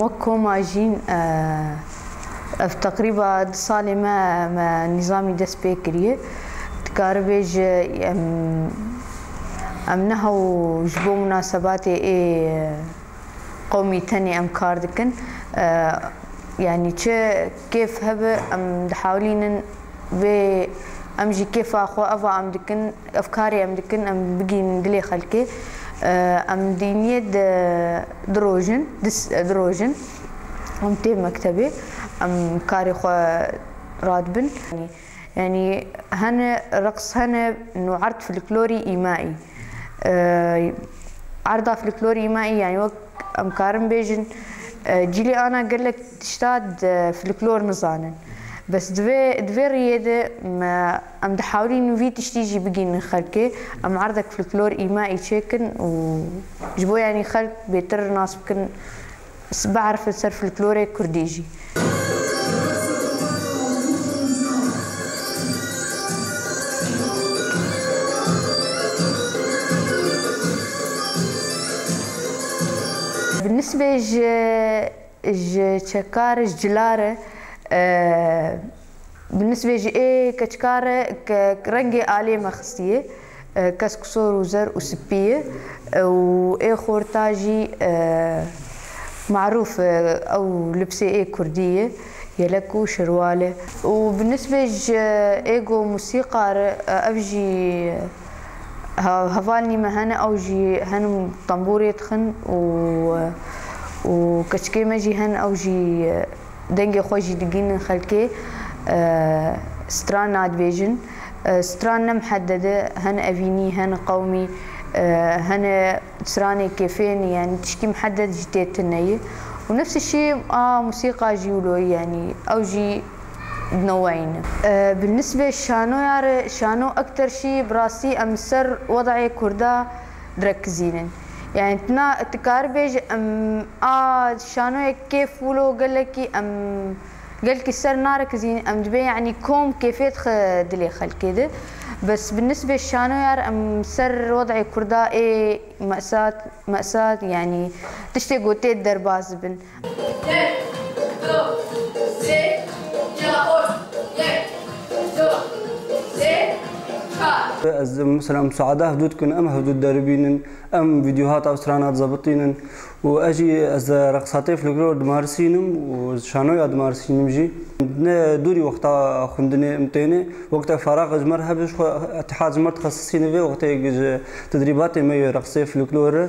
وكو ماجين في تقريبا صالي ما, ما نظامي دس بيكرية تكاربج أم أمنها وجبو مناسباتي إيه قومي تاني أم كاردكن يعني كيف هب أم دحاولين بي امجي كيف أخو أفا أم دكن أفكاري أم دكن أم بقي ندلي خلكي أم دينية دروجن دس دروجن. أم تي مكتبي. أم كاري خو راتبن يعني يعني هنا رقص هنا إنه عرض فلكلوري إيمائي. أه عرض فلكلوري إيمائي يعني وقت أم كارم بيجن. جيلي أنا قال لك تشتاد فلكلور نزانا بس دفي ريادة ما أم دحاولين في تشتيجي بقي خلكي أم عرضك فلكلور إيمائي تشيكن وجبو يعني خلق بيتر ناس بكن بعرف السر فلكلوري كرديجي. بالنسبة ج ج تشكار جلارة آه بالنسبة ج إيه كتشكارة كرنجي آلية مخصية آه كسكسور وزر وسبية آه وإيه خورتاجي آه معروف آه أو لبسة إيه كردية يلكو شروالة وبالنسبة ج إيجو موسيقار آه أبجي هفالني مهنا أو جي هن طنبور يتخن و وكشكي مجي هن أو جي خوجي دقين خلكي أه ستران ناد فيجن أه ستران محددة هن أفيني هن قومي أه هن تسراني كيفين يعني تشكي محدد جتيت النية ونفس الشيء آه موسيقى جيولوي يعني أو جي نوعين أه بالنسبة للشانو يار شانو أكتر شيء براسي أم سر وضعي كردا دركزين يعني تنا تكاربيج أم آه شانو كيف ولو؟ قال لك أم قال لك السر ناركزين أم دبي يعني كوم كيفية دلي خل كده بس بالنسبة للشانو يار أم سر وضعي كردا إيه مأساة مأساة يعني تشتي قوتي درباز بن. از مثلا مساعده حدود کن أم حدود دربینن أم فيديوهات أو سرانات ضبطينن وأجي أز رقصاتي فلكلور دمارسينم وشانو دمارسينم جي. دوري وقتا خندني امتيني وقتا فراغ جمر هبش اتحاد جمر تخصصيني في وقتا تدريبات مي رقصي فلكلور